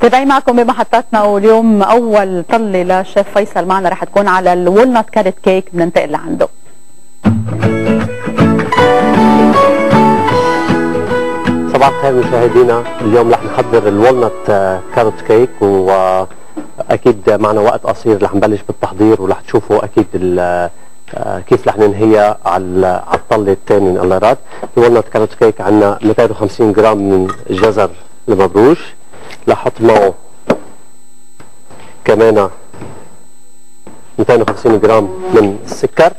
تابعين معكم بمحطاتنا واليوم أول طلة لشيف فيصل. معنا رح تكون على ال walnut carrot cake بننتقل لعنده. صباح الخير مشاهدينا. اليوم رح نحضر ال walnut carrot cake واكيد معنا وقت قصير رح نبلش بالتحضير ورح تشوفوا أكيد آه، كيف رح ننهيها على على الطله الثانية إن الله راد ال walnut carrot cake عندنا 250 جرام من الجزر المبروش. أحط معه كمان 250 جرام من السكر.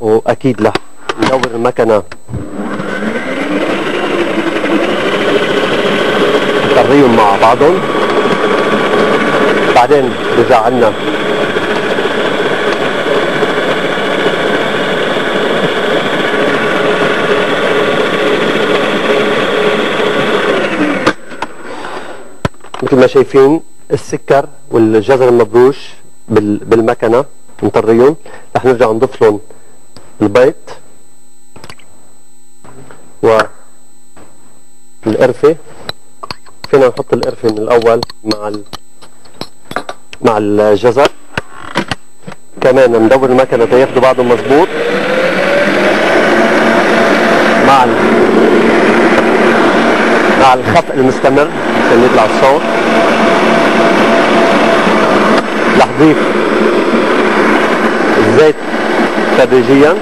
وأكيد رح ندور المكنة. نطريهم مع بعضهم. بعدين رجع عنا. مثل ما شايفين السكر والجزر المبروش بالمكنة نطريهم رح نرجع نضيف لهم البيض والقرفه فينا نحط القرفة من الأول مع مع الجزر. كمان ندور المكنة تياخدوا بعضهم مظبوط. مع مع الخفق المستمر عشان يطلع الصوت. رح ضيف الزيت تدريجيا.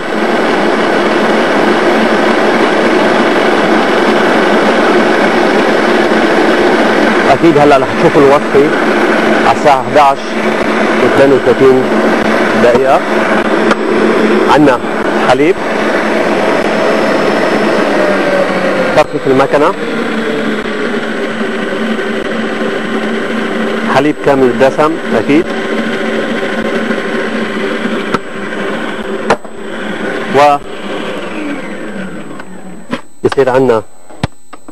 أكيد هلأ رح تشوفوا الوصفة. على الساعة 11 و 32 دقيقة. عندنا حليب. طرفة المكنة. حليب كامل الدسم أكيد. و يصير عندنا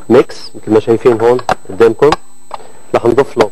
ميكس مثل ما شايفين هون قدامكم. رح نضيف له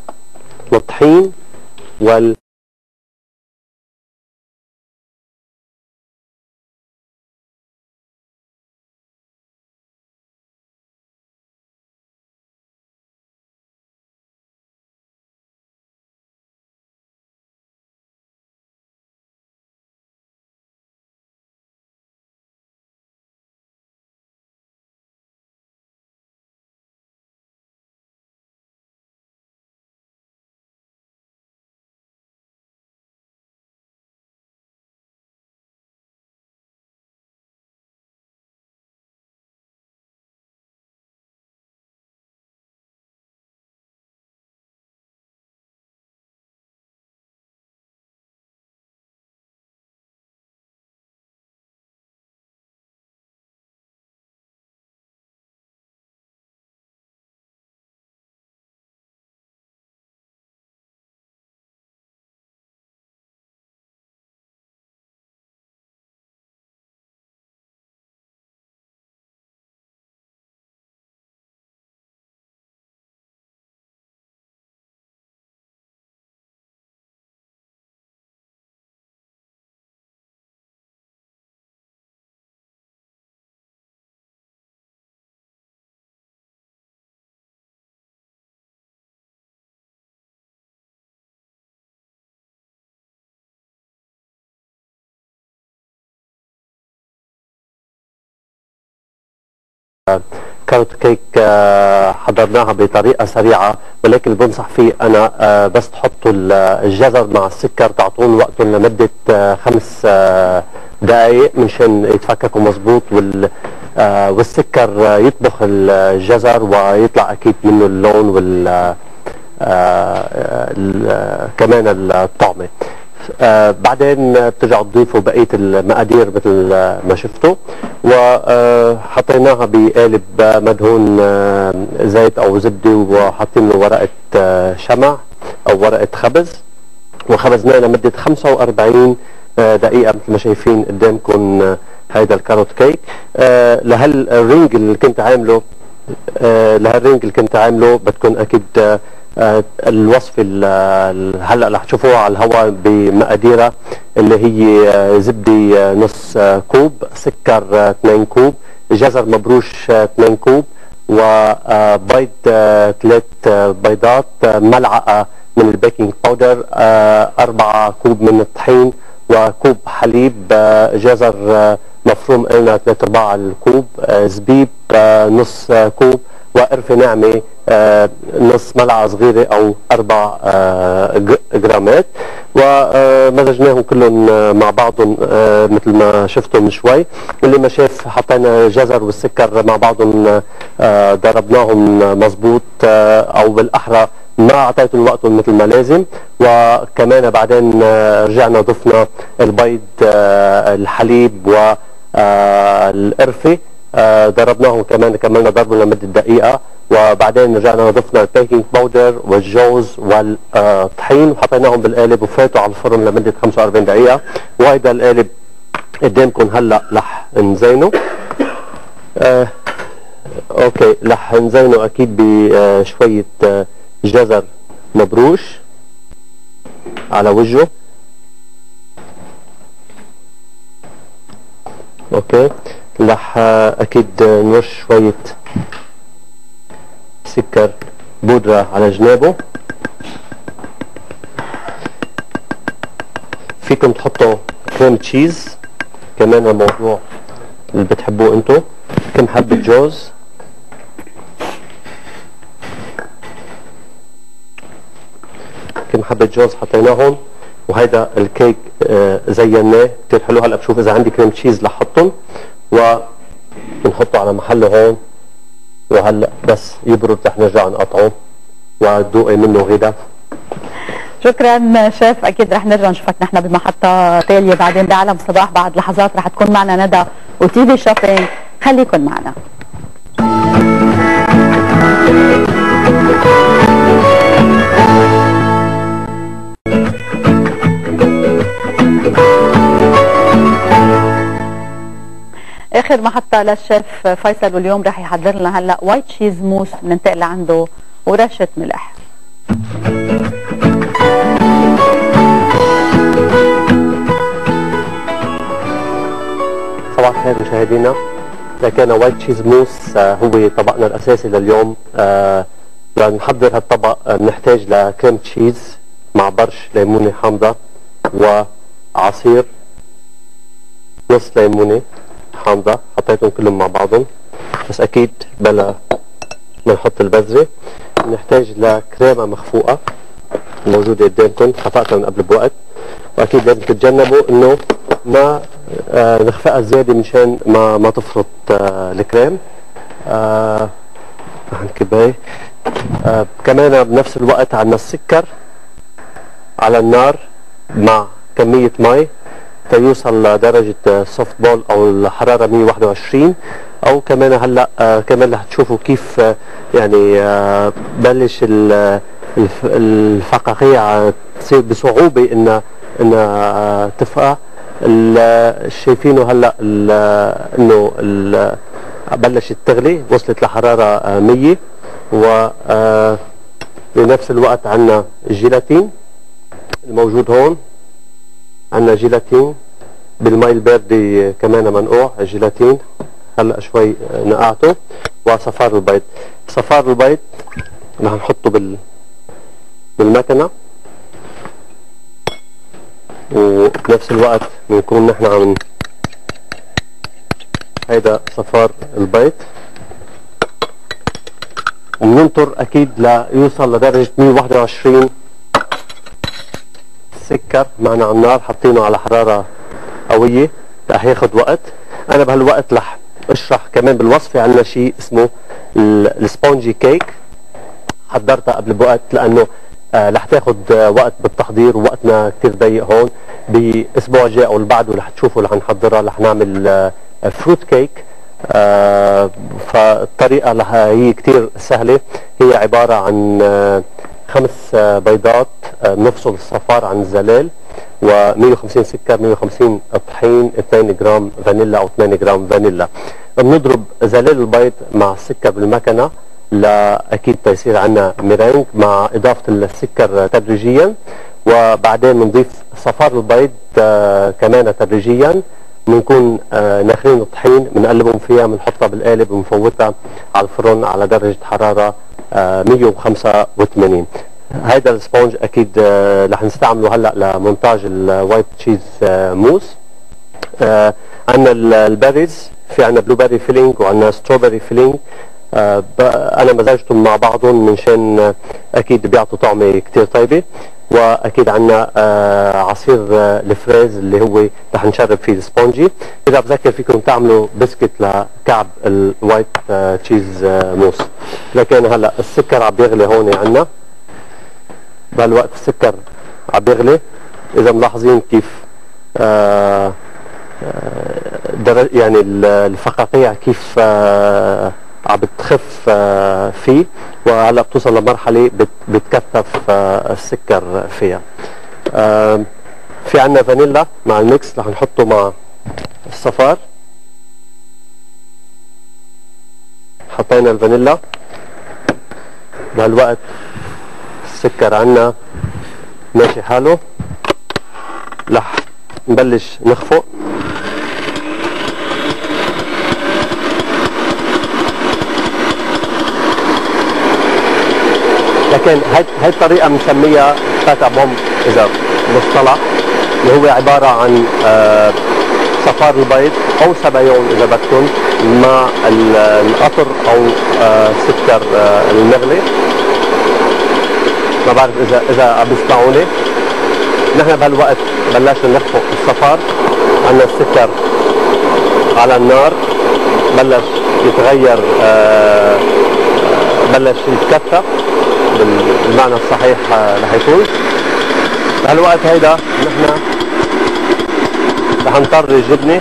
كاروت كيك آه، حضرناها بطريقة سريعة ولكن بنصح فيه أنا آه، بس تحطوا الجزر مع السكر تعطون وقتهم لمدة آه، خمس دقائق منشان يتفككوا مظبوط وال والسكر يطبخ الجزر ويطلع أكيد منه اللون وال كمان الطعمه آه بعدين بترجعوا تضيفوا بقية المقادير مثل ما شفتوا وحطيناها بقالب مدهون آه زيت أو زبدة وحاطين له ورقة آه شمع أو ورقة خبز. وخبزناه لمدة 45 آه، دقيقة مثل ما شايفين قدامكم هيدا ال carrot cake. لهال ring اللي كنت عامله لهال ring اللي كنت عامله بدكم أكيد آه، الوصفة ال- ال- هلا رح تشوفوها على الهواء بمقاديرها اللي هي آه، زبدة آه، نص كوب سكر آه، 2 كوب جزر مبروش آه، 2 كوب وبيض ثلاث بيضات ملعقة من ال baking powder أربعة كوب من الطحين وكوب حليب جزر مفروم قلنا ثلاث ارباع الكوب زبيب نص كوب وقرفة ناعمة آه، نص ملعقة صغيرة أو أربع آه، جرامات. ومزجناهم كلهم آه، مع بعضهم مثل ما شفتوا من شوي. اللي ما شاف حطينا الجزر والسكر مع بعضهم ضربناهم مظبوط آه، أو بالأحرى ما أعطيتهم وقتهم مثل ما لازم. وكمان بعدين رجعنا ضفنا البيض الحليب والقرفه ضربناهم كمان كملنا ضربهم لمده دقيقة. وبعدين رجعنا ضفنا ال baking powder والجوز والطحين. وحطيناهم بالقالب وفاتوا على الفرن لمدة 45 دقيقة. وهيدا القالب قدامكم هلا رح نزينه آه okay رح نزينه أكيد بشوية آه، جزر مبروش على وجهه. okay. آه، أكيد نرش شوية سكر بودرة على جنابه. فيكم تحطوا cream cheese كمان الموضوع اللي بتحبوه انتو. كم حبة جوز. كم حبة جوز حطيناهم. وهيدا الكيك آه، زيناه. كتير حلو. هلأ بشوف إذا عندي cream cheese لحطهم. ونحطه على محله هون. وهلا بس يبرد رح نرجع نقطعه. وتذوقي منه غدا شكرا شيف. أكيد رح نرجع نشوفك نحن بمحطة تالية بعدين بعالم صباح. بعد لحظات رح تكون معنا ندى و TV shopping خليكن معنا. آخر محطه للشيف فيصل واليوم رح يحضر لنا هلا white cheese mousse بننتقل لعنده ورشة ملح. صباح الخير مشاهدينا. إذا كان white cheese mousse آه، هو طبقنا الأساسي لليوم آه، لنحضر هالطبق آه، بنحتاج ل cream cheese مع برش ليمونة حامضة وعصير نص ليمونة. حامضة حطيتهم كلهم مع بعضهم. بس أكيد بلا ما نحط البذرة. بنحتاج لكريمة مخفوقة موجودة قدامكم خفقتها من قبل بوقت. وأكيد لازم تتجنبوا إنه ما آه نخفقها زيادة مشان ما ما تفرط آه الكريم. آه كباية كمان بنفس الوقت عندنا السكر على النار مع كمية مي. تيوصل لدرجة soft ball أو الحرارة 121 أو كمان هلأ آه كمان رح تشوفوا كيف آه يعني آه بلش ال- الف- الفقاقيع تصير بصعوبة إنها إنها تفقع شايفينه هلأ إنه بلشت تغلي وصلت لحرارة آه 100 و بنفس الوقت عندنا الجيلاتين الموجود هون. عندنا جيلاتين. بالمي الباردة كمان منقوع الجيلاتين هلا شوي نقعته. وصفار البيض. صفار البيض رح نحطه بال بالمكنة. وبنفس الوقت بنكون نحن عم هيدا صفار البيض. وبننطر أكيد ليوصل لدرجة 121 السكر معنا على النار حاطينه على حرارة قوية رح ياخد وقت. أنا بهالوقت رح أشرح كمان بالوصفة عندنا شيء اسمه ال- السبونجي كيك. حضرتها قبل بوقت لأنه آه رح تاخد آه وقت بالتحضير ووقتنا كتير ضيق هون. بأسبوع جاي أو اللي بعده رح تشوفوا رح نحضرها رح نعمل fruit cake آه فالطريقة رح هي كتير سهلة. هي عبارة عن خمس آه بيضات آه نفصل الصفار عن الزلال و150 سكر 150 طحين 2 جرام فانيلا أو 8 جرام فانيلا. بنضرب زلال البيض مع السكر بالمكنة لأكيد تيصير عندنا ميرينج مع إضافة السكر تدريجيا وبعدين بنضيف صفار البيض آه، كمان تدريجيا بنكون آه، ناخلين الطحين بنقلبهم فيها بنحطها بالقالب بنفوتها على الفرن على درجة حرارة 185 هيدا ال sponge أكيد رح نستعمله هلأ لمونتاج ال white cheese mousse. عندنا ال berries في عندنا blueberry filling وعندنا strawberry filling. آه أنا مزجتهم مع بعضهم منشان آه أكيد بيعطوا طعمه كثير طيبة. وأكيد عندنا آه عصير آه الفريز اللي هو رح نشرب فيه ال sponge. إذا بذكر فيكم تعملوا بسكت لكعب ال white آه cheese آه موس. لكن هلأ السكر عم بيغلي هون عندنا بهالوقت السكر عم بيغلي. إذا ملاحظين كيف آه يعني الفقاقيع كيف آه بتخف آه فيه وهلا بتوصل لمرحلة بتكثف آه السكر فيها. في عندنا فانيلا مع الميكس رح نحطه مع الصفار. حطينا الفانيلا. بهالوقت السكر عندنا ماشي حاله. رح نبلش نخفق. لكن هاي هاي الطريقة بنسميها فاتا بوم اذا مصطلح اللي هو عبارة عن آه صفار البيض أو سبايون إذا بدكم مع القطر أو آه سكر آه المغلي. ما بعرف اذا إذا عم بيسمعوني. نحن بهالوقت بلشنا نخفق الصفار عندنا السكر على النار. بلش يتغير آه بلش يتكثف. بالمعنى الصحيح رح يكون بهالوقت هيدا؟ نحن رح نطر الجبنه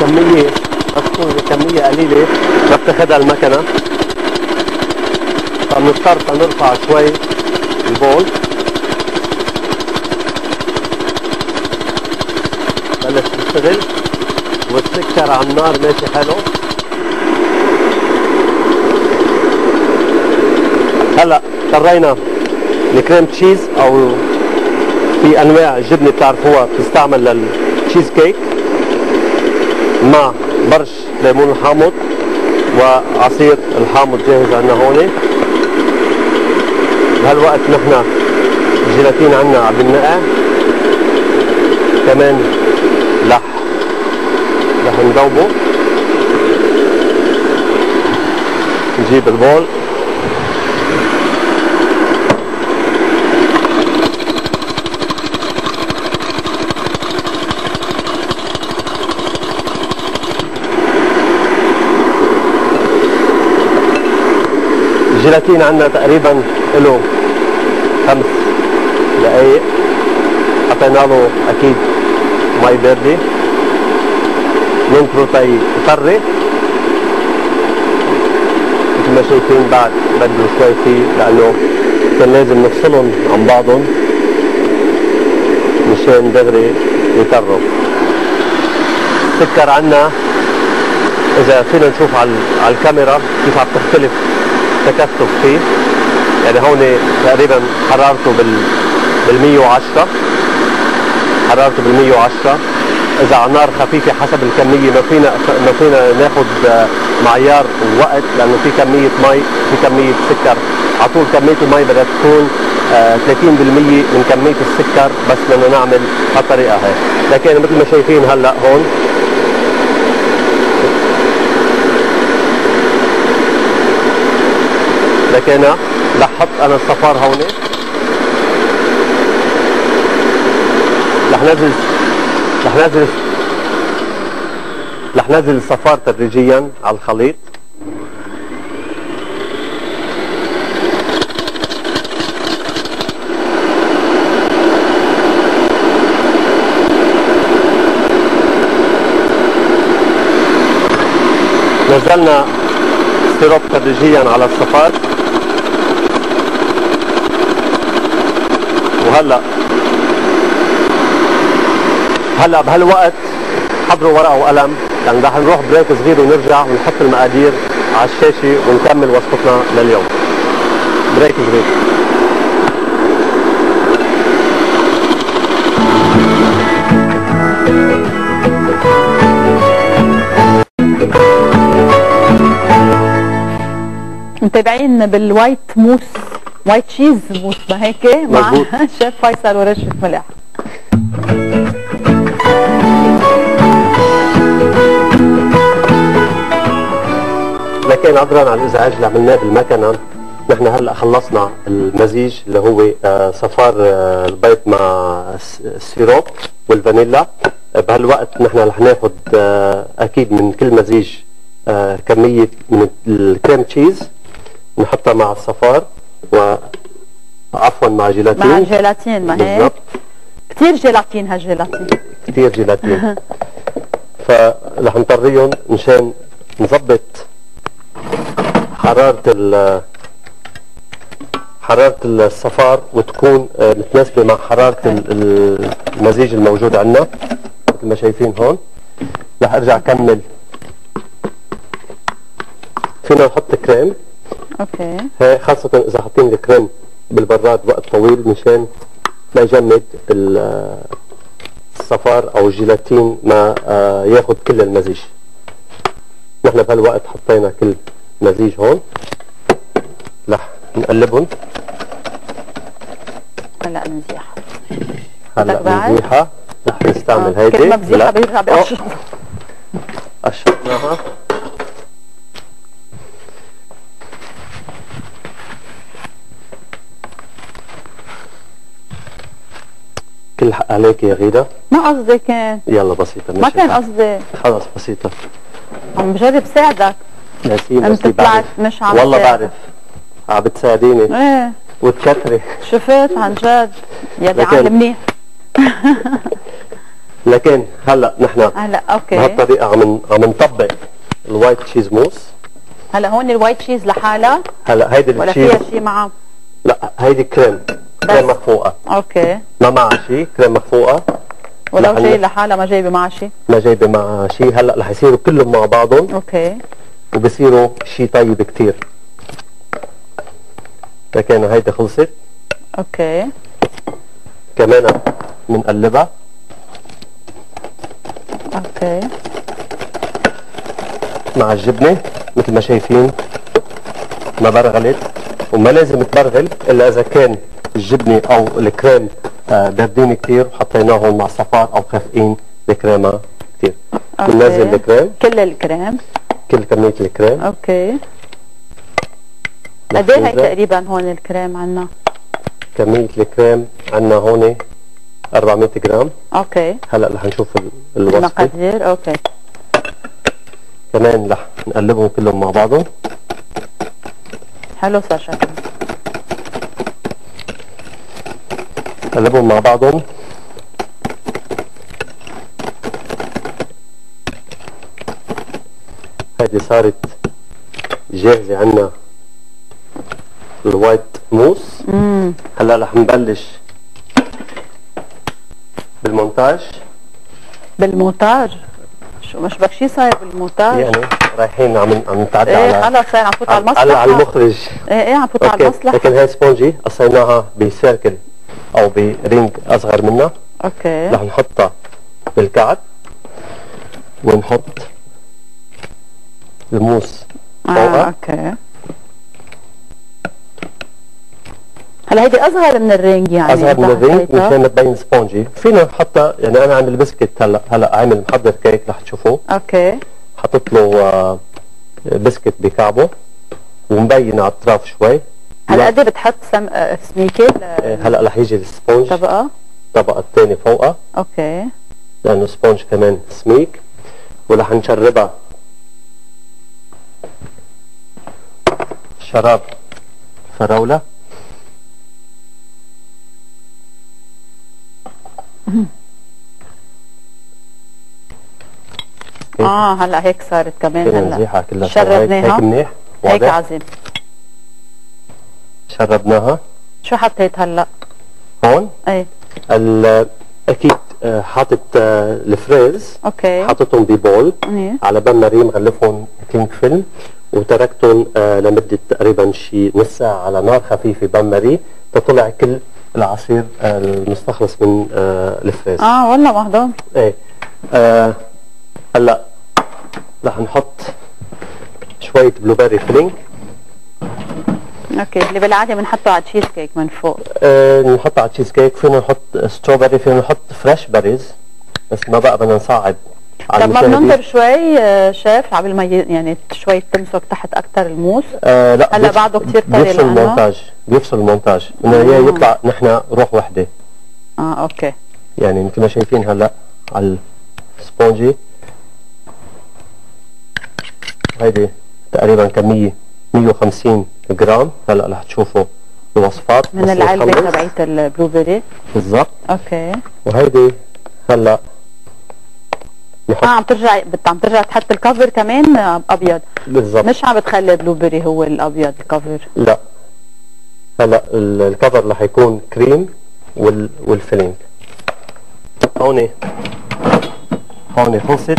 كمية تكون كمية قليلة ما بتاخدها المكنة فبنضطر نرفع شوي البول بلش تشتغل والسكر على النار ماشي حلو. هلا اضطرينا الكريم تشيز أو في أنواع جبنة بتعرفوها بتستعمل للتشيز كيك. مع برش ليمون الحامض. وعصير الحامض جاهز عندنا هون. بهالوقت نحن الجيلاتين عندنا عم بنقع كمان لح رح نذوبه نجيب البول. الجيلاتين عندنا تقريبا له خمس دقايق. حطينا له أكيد مي باردة ننطره تي يطري مثل ما شايفين بعد بده شوي فيه لأنه كان لازم نفصلهم عن بعضهم مشان دغري يطروا السكر عندنا إذا فينا نشوف على الكاميرا كيف عم تختلف تكثف فيه. يعني هون تقريبا حرارته بال بال 110 حرارته بال 110 إذا على نار خفيفة حسب الكمية ما فينا ما فينا ناخذ معيار وقت لأنه في كمية مي في كمية سكر. على طول كمية المي بدها تكون 30% من كمية السكر بس بدنا نعمل هالطريقه هي لكن مثل ما شايفين هلأ هون لك أنا رح أنا الصفار هون رح نزل رح نزل رح نزل الصفار تدريجيا على الخليط. نزلنا syrup تدريجيا على الصفار وهلا هلا بهالوقت حضروا ورقة وقلم. لأن رح نروح break صغير ونرجع ونحط المقادير على الشاشة ونكمل وصفتنا لليوم. break صغير. متابعين بال white mousse. white cheese هيك مع. شيف فيصل ورشة ملح لكن عذرا على الإزعاج اللي عملناه بالمكنة نحن هلأ خلصنا المزيج اللي هو آه، صفار آه، البيض مع ال s- ال syrup والفانيلا. بهالوقت نحن رح ناخذ آه، أكيد من كل مزيج كمية من الكريم تشيز نحطها مع الصفار. و عفوا مع جيلاتين. مع الجيلاتين ما هيك؟ كثير جيلاتين هالجيلاتين كثير جيلاتين. فرح نطريهم مشان نظبط حرارة ال حرارة الصفار وتكون آه، متناسبة مع حرارة ال- ال- المزيج الموجود عندنا. مثل ما شايفين هون. رح أرجع أكمل. فينا نحط كريم. أوكي. خاصة إذا حاطين الكريم بالبراد وقت طويل مشان ما يجمد ال- الصفار أو الجيلاتين ما آه، ياخد كل المزيج نحن بهالوقت حطينا كل مزيج هون. رح نقلبهم. هلا نزيح هلا؟ بنزيحها رح نستعمل آه، هيدي. كل ما بزيحها لا. بيرجع أوه، بيقشر قشرناها كل حق عليك يا غيدة. ما قصدي كان يلا بسيطة ما كان. قصدي. خلص بسيطة. عم بجرب ساعدك. نسيم أنت طلعت مش عم والله. بعرف. عم بتساعديني. إيه. وتشكري شفت عن جد. يلي لكن- عامل منيح لكن هلا نحن هلا okay. بهالطريقة عم عم نطبق ال white cheese mousse هلا هون ال white cheese لحالها هلا هيدي ولا فيها شيء معه لا هيدي كريم. كريم مخفوقة okay. ما معها شيء كريم مخفوقة ولو. جاي لحالها ما جايبة معها شيء ما جايبة معها شيء هلأ رح يصيروا كلهم مع بعضهم. أوكي. وبصيروا شيء طيب كتير. لكن هيدي خلصت. okay. كمان بنقلبها okay. مع الجبنة مثل ما شايفين ما برغلت. وما لازم تبرغل إلا إذا كان الجبنة أو الكريم آه، باردين كتير وحطيناهم مع صفار أو خافقين الكريمه okay. بننزل الكريم كل الكريم. كل كميه الكريم. okay. قد إيه هي. تقريبا هون الكريم عنا؟ كميه الكريم عندنا هون 400 جرام. okay. هلأ رح نشوف ال- الوصفة. المقادير. okay. كمان رح نقلبهم كلهم مع بعضهم. حلو صار شكله نقلبهم مع بعضهم. هذه صارت جاهزة عنا الوايت موس. هلا رح نبلش بالمونتاج. بالمونتاج شو مش بك شي صاير بالمونتاج يعني رايحين عم عم نتعدى إيه على خلص صاير عم فوت على على المصلحة. على المخرج. إيه إيه عم فوت على okay المصلحة. لكن هاي sponge قصيناها ب circle. أو ب ring أصغر منها. okay. رح نحطها بالكعب ونحط الموس آه فوقها. okay. هلا هيدي أصغر من ال ring يعني أصغر من ال ring. مشان تبين sponge. فينا نحطها يعني أنا عندي البسكت هلا هلا عامل محضر كيك رح تشوفوه. okay. حطيت له آه، بسكت بكعبه ومبين على الأطراف شوي. هلا لا، قد بتحط سم... آه، سميكه آه، ل- هلا رح يجي ال sponge. طبقة. الطبقه الثانية فوقها. أوكي. لأنه sponge كمان سميك. ورح نشربها. شراب فراولة. آه هلا هيك صارت كمان هلا. شربناها. هيك منيح؟ هيك عظيم. شربناها؟ شو حطيت هلا؟ هون؟ إيه. أكيد آه، حاطط آه، الفريز. أوكي. حاططهم ب bowl. إيه. على bain-marie مغلفهم cling film وتركتهم آه، لمدة تقريبا شي نص ساعة على نار خفيفة bain-marie تطلع كل العصير المستخلص من الفريز. آه والله مهضوم. إيه. آه هلا رح نحط شوية blueberry filling أوكي اللي بالعادة بنحطه على تشيز كيك من فوق. آه نحط على تشيز كيك فينا نحط strawberry فينا نحط fresh berries بس ما بقى بدنا على طب ما. بننطر شوي آه، شيف قبل ما يعني شوي تمسك تحت أكثر الموس. آه لا هلا بعده كتير طري بيفصل المونتاج بيفصل المونتاج. إنه هي آه. يطلع نحن روح وحدة. آه أوكي. يعني مثل ما شايفين هلا على ال sponge. هيدي تقريبا كمية. 150 جرام. هلا رح تشوفوا الوصفات. من العلبة. تبعت ال blueberry بالضبط. أوكي. وهيدي هلا آه عم ترجع بت- عم ترجع تحط ال cover كمان آه، أبيض. بالضبط. مش عم بتخلي blueberry هو الأبيض ال cover لا. هلا ال- ال cover رح يكون كريم وال وال filling هون هون خلصت.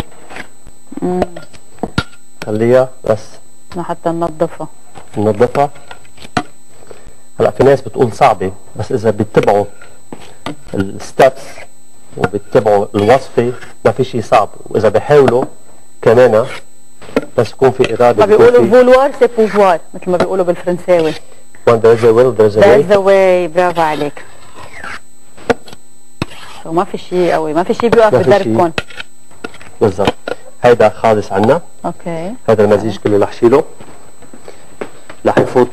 خليها بس. لحتى ننظفها. ننظفها؟ هلا في ناس بتقول صعبة بس إذا بيتبعوا ال steps وبيتبعوا الوصفة ما في شيء صعب. وإذا بيحاولوا كمان بس يكون في إرادة ما بيقولوا vouloir c'est pouvoir مثل ما بيقولوا بالفرنساوي. There's a will there's a That's way the way. برافو عليك. وما في شيء قوي ما في شيء بيوقف. بدربكم بالضبط. هيدا خالص عنا. أوكي. هذا المزيج كله رح شيله. رح يفوت.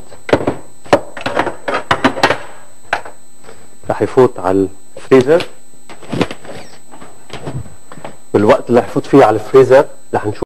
رح يفوت على الفريزر. بالوقت اللي رح يفوت فيه على الفريزر رح نشوف